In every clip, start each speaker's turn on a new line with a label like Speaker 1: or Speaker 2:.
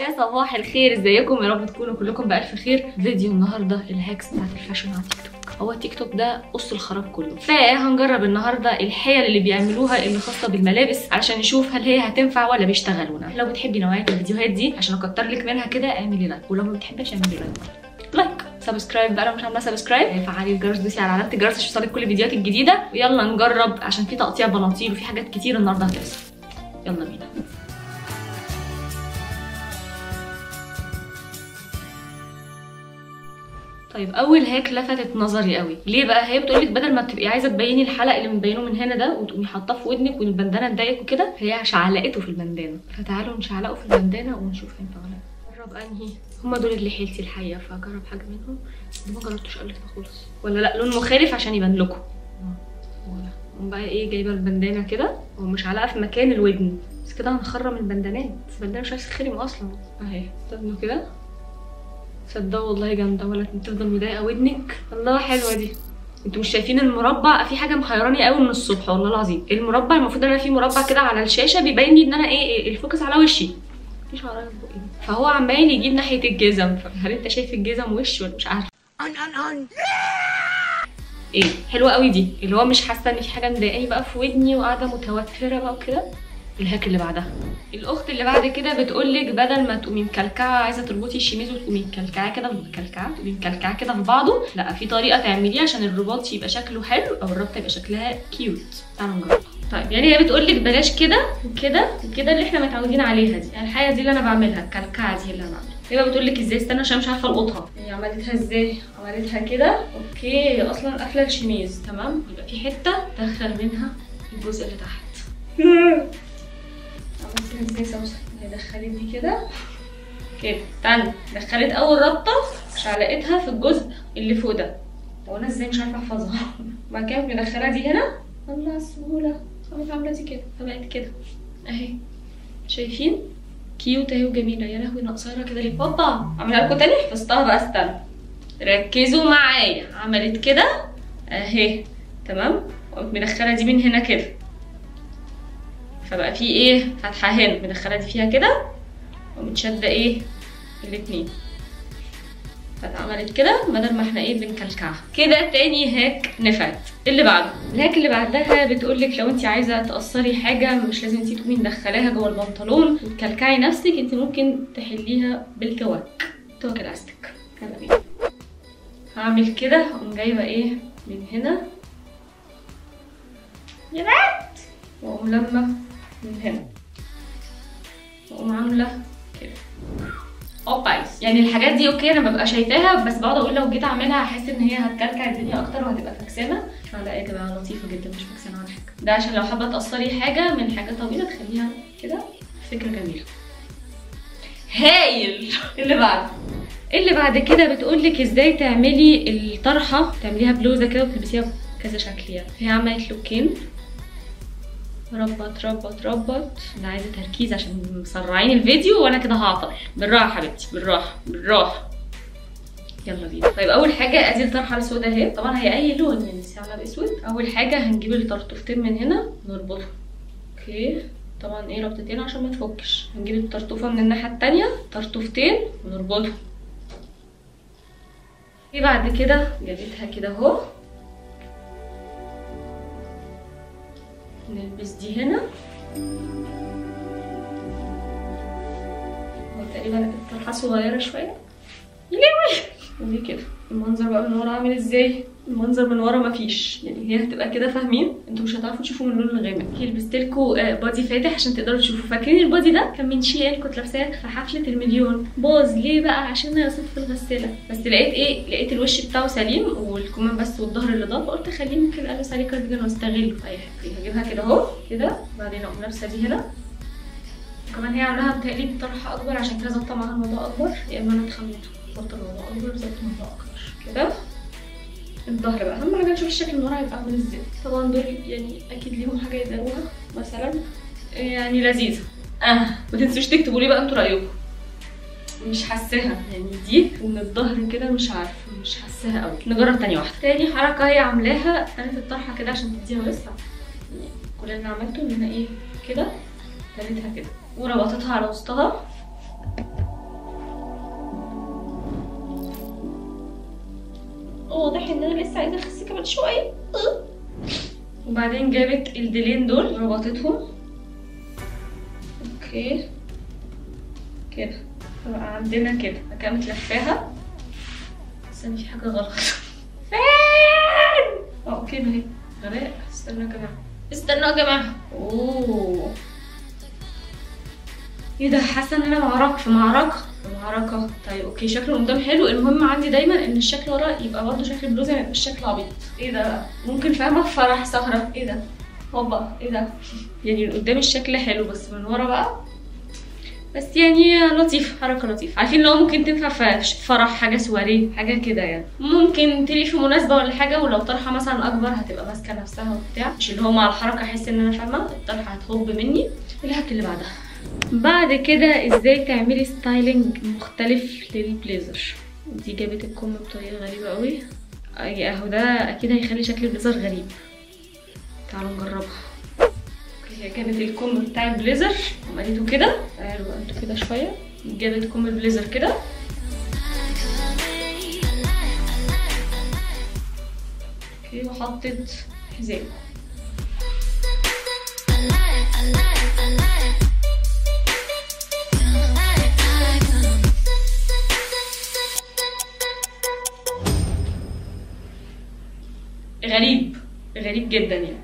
Speaker 1: يا صباح الخير ازيكم؟ يا رب تكونوا كلكم بألف خير. فيديو النهارده ال hacks بتاعت ال fashion على تيك توك. هو التيك توك ده قص الخراب كله. فهنجرب النهارده الحيل اللي بيعملوها اللي خاصة بالملابس علشان نشوف هل هي هتنفع ولا بيشتغلونا. لو بتحبي نوعية الفيديوهات دي عشان أكتر لك منها كده اعملي like ولو ما بتحبيش اعملي like like subscribe بقى لو مش عاملة subscribe فعلي الجرس دوسي على علامه الجرس عشان يوصلك كل الفيديوهات الجديدة. ويلا نجرب عشان في تقطيع بناطيل وفي حاجات كتير النهارده هتحصل. يلا بينا. طيب أول هاك لفتت نظري قوي. ليه بقى؟ هي بتقولك بدل ما تبقي عايزة تبيني الحلق اللي مبينه من هنا ده وتقومي حاطاه في ودنك والبندانة تضايقك وكده هي شعلقته في البندانة. فتعالوا نشعلقه في البندانة ونشوف هينفع ولا لا جرب أنهي؟ هما دول اللي حيلتي الحقيقة فجرب حاجة منهم. ما جربتوش قبل كده خالص. ولا لأ لون مخالف عشان يبان لكم. بقى إيه جايبة البندانة كده ومش علاقه في مكان الودن. بس كده هنخرم البندانات. البندانة مش عايزة تخرم أصلا. أهي. استنوا كده؟ تصدقوا والله جامدة ولا تفضل مضايقة ودنك. الله حلوة دي. أنتوا مش شايفين المربع؟ في حاجة محيراني قوي من الصبح والله العظيم. المربع المفروض إن أنا في مربع كده على الشاشة بيبين لي إن أنا إيه الفوكس على وشي. مفيش ورايا في بقي فهو عمال يجيب ناحية الجزم. هل أنت شايف الجزم وش ولا مش عارفه إيه حلوة قوي دي. اللي هو مش حاسة إن في حاجة مضايقاني بقى في ودني وقاعدة متوترة بقى وكده؟ الهاك اللي بعدها. الأخت اللي بعد كده بتقول لك بدل ما تقومي مكلكعة عايزة تربطي الشميز وتقومي مكلكعة كده مكلكعة تقومي مكلكعة كده في بعضه. لا في طريقة تعمليها عشان الرباط يبقى شكله حلو أو الربطة يبقى شكلها كيوت تعالوا نجرب طيب يعني هي بتقول لك بلاش كده وكده وكده اللي إحنا متعودين عليها دي. يعني دي اللي أنا بعملها الكلكعة دي اللي أنا بعملها. هي بتقول لك إزاي؟ استنى عشان مش عارفة ألقطها. هي عملتها إزاي؟ عملتها كده. okay هي أصلا قافلة الشميز تمام؟ يبقى في حتة دخل منها الجزء اللي تحت. عملتها إزاي سوسه هي دخلت دي كده. كده استنى دخلت أول ربطة شعلقتها في الجزء اللي فوق ده. هو أنا إزاي مش عارفة أحفظها؟ وبعد كده مدخلها دي هنا. الله السهوله قامت عاملة دي كده. فبقت كده. أهي. شايفين؟ cute أهي وجميلة. يا لهوي ناقصاها كده ليه؟ بابا! اعملها لكم تاني؟ حفظتها بقى استنى. ركزوا معايا. عملت كده. أهي. تمام. وقمت مدخلة دي من هنا كده. فبقى في إيه؟ فتحة هنا. مدخله دي فيها كده. ومتشدة إيه؟ الاتنين. فاتعملت كده بدل ما إحنا إيه بنكلكعها. كده تاني هاك نفعت. اللي بعده. الهاك اللي بعدها بتقولك لو انت عايزة تقصري حاجة مش لازم انت تقومي مدخلاها جوه البنطلون. وتكلكعي نفسك انت ممكن تحليها الاستيك يلا بينا. هعمل كده. اقوم جايبة إيه؟ من هنا. يا بنت! وأقوم لما من هنا واقوم عاملة كده. اوبايس يعني الحاجات دي okay أنا ببقى شايفاها بس بقعد أقول لو جيت أعملها هحس إن هي هتكلكع الدنيا أكتر وهتبقى فكسانه فلا يا جماعة؟ لطيفة جدا مش فكسانه ولا حاجة. ده عشان لو حابة تقصري حاجة من حاجة طويلة تخليها كده. فكرة جميلة. هايل. اللي بعده اللي بعد كده بتقولك إزاي تعملي الطرحة تعمليها بلوزة كده وتلبسيها بكذا شكل يعني. هي عملت لوكين. ربط ربط ربط. ده عايزة تركيز عشان مسرعين الفيديو وأنا كده هعطل. بالراحة حبيبتي بالراحة بالراحة. يلا بينا. طيب أول حاجة أدي الطرحة السوداء أهي. طبعا هي أي لون يعني عامله باسود أول حاجة هنجيب الطرطوفتين من هنا نربطهم. أوكي. طبعا إيه ربطتين؟ عشان ما تفكش. هنجيب الطرطوفه من الناحية التانية طرطوفتين ونربطهم. في بعد كده؟ جابتها كده أهو. نلبس دي هنا. تقريبا الطرحه صغيرة شوية. يلوي ودي كده؟ المنظر بقى من ورا عامل إزاي؟ المنظر من ورا مفيش. يعني هي هتبقى كده فاهمين؟ أنتوا مش هتعرفوا تشوفوا من اللون الغامق. هي لبست body فاتح عشان تقدروا تشوفوا. فاكرين ال body ده؟ كان من Shein كنت لابساه في حفلة المليون. باظ. ليه بقى؟ عشان أنا في الغسالة. بس لقيت إيه؟ لقيت الوش بتاعه سليم والكمام بس والظهر اللي باظ. قلت خليه ممكن ألبس عليه كارديجان واستغله. اي حاجة هجيبها كده أهو. كده. بعدين أقوم لابسة دي هنا. كمان هي عاملاها بتقليد طرحه أكبر عشان كده ظابطة معاها الموضوع أكبر. يا إما أنا اتخميت. ظابطه الموضوع اكبر ظابطه الموضوع اكبر كده الظهر بقى. أهم حاجة نشوف الشكل من ورا هيبقى عامل إزاي؟ طبعا دول يعني أكيد ليهم حاجة يداروها مثلا يعني لذيذة. آه ما تنسوش تكتبوا لي بقى أنتوا رأيكم. مش حاساها. يعني دي من الظهر كده مش عارفة. مش حاساها قوي نجرب تاني واحدة. تاني حركة هي عاملاها. قالت الطرحة كده عشان تديها وسع يعني كل اللي عملته إن أنا إيه كده تالتها كده. وربطتها على وسطها. واضح إن أنا لسه عايزه اخس كمان شوية. وبعدين جابت الديلين دول ربطتهم. okay. كده. بقى عندنا كده. قامت لفاها أنا في حاجة غلط. فين؟ أه okay ما هي غباء استنوا يا جماعة. استنوا يا جماعة. أوه. إيه ده؟ حاسة إن أنا معركة في معركة. معركه طيب okay شكله قدام حلو. المهم عندي دايما إن الشكل ورا يبقى برضه شكل البلوزه ما يبقاش شكل عبيط. إيه ده ممكن فاهمة؟ في فرح سهرة. إيه ده؟ هوبا. إيه ده؟ يعني قدام الشكل حلو بس من ورا بقى؟ بس يعني لطيف حركة لطيفة. عارفين لو ممكن تنفع في فرح حاجة سواريه حاجة كده يعني. ممكن تلي في مناسبة ولا حاجة ولو طرحة مثلا أكبر هتبقى ماسكة نفسها وبتاع. مش اللي هو مع الحركة أحس إن أنا فاهمة؟ الطرحة هتهب مني. الحاجة اللي بعدها. بعد كده إزاي تعملي ستايلينج مختلف للبليزر؟ دي جابت الكم بطريقة غريبة قوي. اهو ده أكيد هيخلي شكل البليزر غريب. تعالوا نجربها. هي جابت الكم بتاع البليزر. وعملته كده. تعالوا أنتوا كده شوية. جابت كم البليزر كده. okay وحطت حزام. غريب غريب جدا يعني.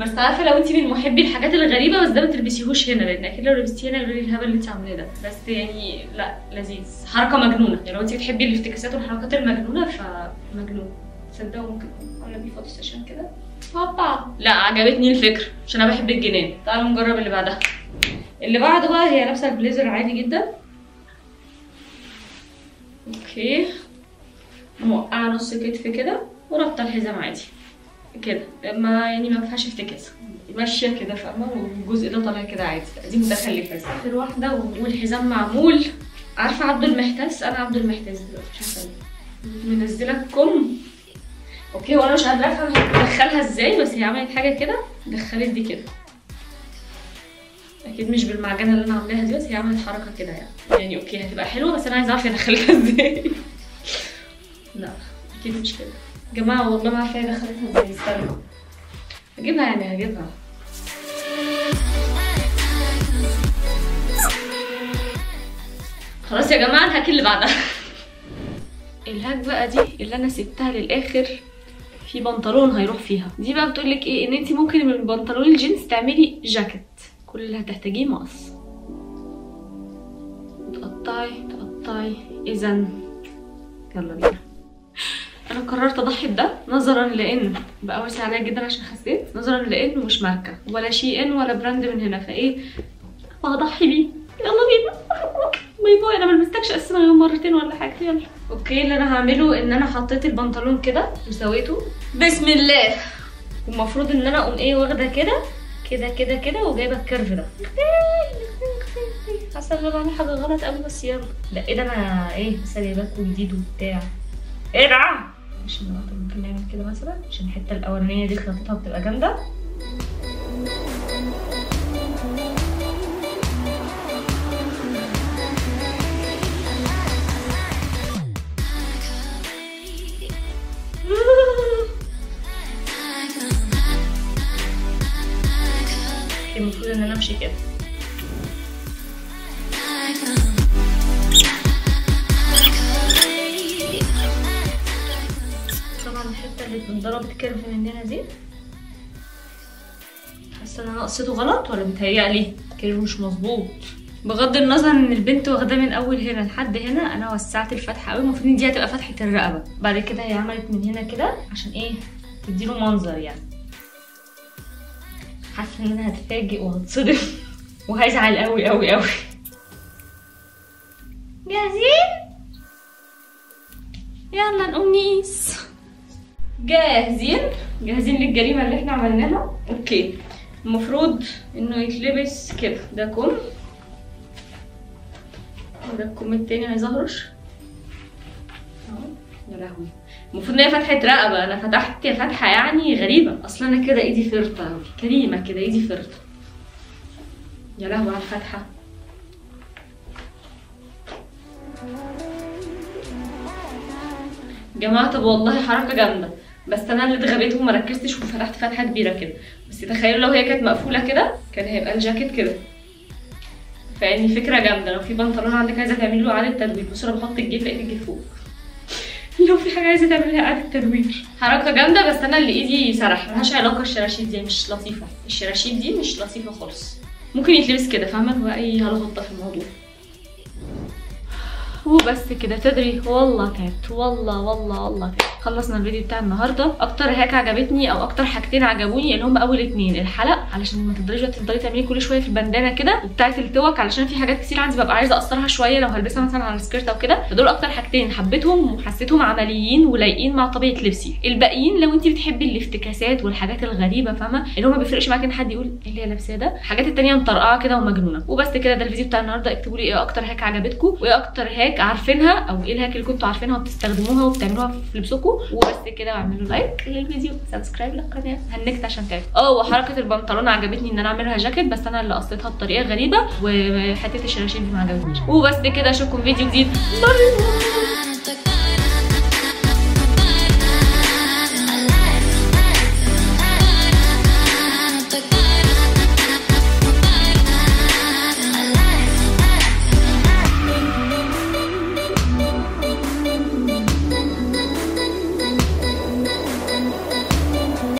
Speaker 1: بس عارفة لو انت من محبي الحاجات الغريبة بس ده ما تلبسيهوش هنا لأن أكيد لو لبستيه هنا غير الهبل اللي انت عاملاه ده. بس يعني لا لذيذ. حركة مجنونة. يعني لو انت بتحبي الافتكاسات والحركات المجنونة فمجنون. تصدقوا ممكن اعمل بيه photo session كده؟ هوبا. لا عجبتني الفكرة عشان أنا بحب الجنان. تعالوا نجرب اللي بعدها. اللي بعده بقى هي لابسة البليزر عادي جدا. okay. موقعاه نص كتف كده ورابطه الحزام عادي. كده. ما يعني ما فيهاش افتكاسه ماشية كده فاهمة؟ والجزء ده طالع كده عادي. دي متخلفه آخر واحدة والحزام معمول. عارفة عبد المحتاس؟ أنا عبد المحتاس دلوقتي. مش عارفة. منزلة الكم okay وأنا مش قادرة أفهم إزاي بس هي عملت حاجة كده دخلت دي كده. أكيد مش بالمعجنة اللي أنا عاملاها دي بس هي عملت حركة كده يعني. يعني okay هتبقى حلوة بس أنا عايزة أعرف هي دخلتها إزاي. لا أكيد مش كده. يا جماعة والله ما عارفة هي دخلتها إزاي استنوا هجيبها يعني هجيبها خلاص يا جماعة ال hack اللي بعدها. ال hack بقى دي اللي أنا سبتها للآخر في بنطلون هيروح فيها. دي بقى بتقول لك إيه؟ إن أنت ممكن من بنطلون الجينز تعملي جاكيت. كل اللي هتحتاجيه مقص. تقطعي تقطعي اذا يلا بينا. أنا قررت أضحي بده نظرا لأن بقى واسع عليا جدا عشان خسيت نظرا لإنه مش ماركة ولا Shein ولا brand من هنا. فإيه؟ فهضحي بيه. يلا بينا. bye bye. أنا ما لبستكش أساسا غير مرتين ولا حاجة. يلا. okay اللي أنا هعمله إن أنا حطيت البنطلون كده وسويته. بسم الله. والمفروض إن أنا أقوم إيه واخدة كده كده كده كده وجايبة الكيرف ده. حاسة إن أنا بعمل حاجة غلط قوي بس يلا. لا إيه ده؟ أنا إيه لسه جايباكوا جديد وبتاع. إيه ده؟ مش النقطة ممكن نعمل كده مثلا عشان الحتة الأولانية دي خطتها بتبقى جامدة. المفروض إن أنا أمشي كده. الحته اللي اتضربت curve مننا دي. حاسه ان أنا قصته غلط ولا متهيألي؟ curve مش مظبوط. بغض النظر إن البنت واخداه من أول هنا لحد هنا أنا وسعت الفتحة قوي المفروض إن دي هتبقى فتحة الرقبة. بعد كده هي عملت من هنا كده عشان إيه؟ تديله منظر يعني. حاسة إن أنا هتفاجئ وهتصدم وهزعل قوي قوي قوي جاهزين؟ يلا نقوم نقيس. جاهزين؟ جاهزين للجريمة اللي إحنا عملناها؟ أوكي. المفروض إنه يتلبس كده. ده كم؟ وده الكم التاني أهرش. أهو. يا لهوي. المفروض إن هي فتحه رقبة. أنا فتحت فتحة يعني غريبة. أصلا أنا كده إيدي فرطة. كريمة كده إيدي فرطة. يا لهوي على الفتحة. جماعة طب والله حركة جامدة. بس أنا اللي اتغبيت وما ركزتش وفتحت فتحة كبيرة كده. بس تخيلوا لو هي كانت مقفولة كده كان هيبقى الجاكيت كده. فيعني فكرة جامدة. لو في بنطلون عندك عايزة تعملي له إعادة تدوير. بصوا أنا بحط الجيب لقيت الجيب فوق. لو في حاجة عايزة تعملي لها إعادة تدوير. حركة جامدة بس أنا اللي إيدي سرح ملهاش علاقة الشراشيب دي مش لطيفة. الشراشيب دي مش لطيفة خالص. ممكن يتلبس كده. فاهمة؟ هو أي هلغطه في الموضوع. وبس كده. تدري والله تعبت والله والله والله تعبت خلصنا الفيديو بتاع النهارده. أكتر hack عجبتني أو أكتر حاجتين عجبوني اللي هم أول اتنين. الحلق علشان ما تفضليش تفضلي تعملي كل شوية في البندانة كده وبتاعة التوك علشان في حاجات كتير عندي ببقى عايزة أقصرها شوية لو هلبسها مثلا على ال skirt أو كده. فدول أكتر حاجتين حبيتهم وحسيتهم عمليين ولايقين مع طبيعة لبسي. الباقيين لو انت بتحبي الافتكاسات والحاجات الغريبة فاهمة؟ اللي هو ما بيفرقش معاكي إن حد يقول إيه اللي هي لابساه ده. الحاجات التانية مطرقعة كده ومجنونة. وبس كده ده الفيديو بتاع النهارده. اكتبوا لي إيه أكتر hack عجبتكم وإيه أكتر hack عارفينها أو إيه ال hack اللي كنتوا عارفينها وبتستخدموها وبتعملوها في لبسكم وبس كده واعملوا like للفيديو subscribe للقناة. هنكت عشان تعرف. آه وحركة البنطلون عجبتني إن أنا أعملها جاكيت بس أنا اللي قصيتها بطريقة غريبة وحتة الشراشيب دي ما عجبتنيش. وبس كده أشوفكم فيديو جديد. bye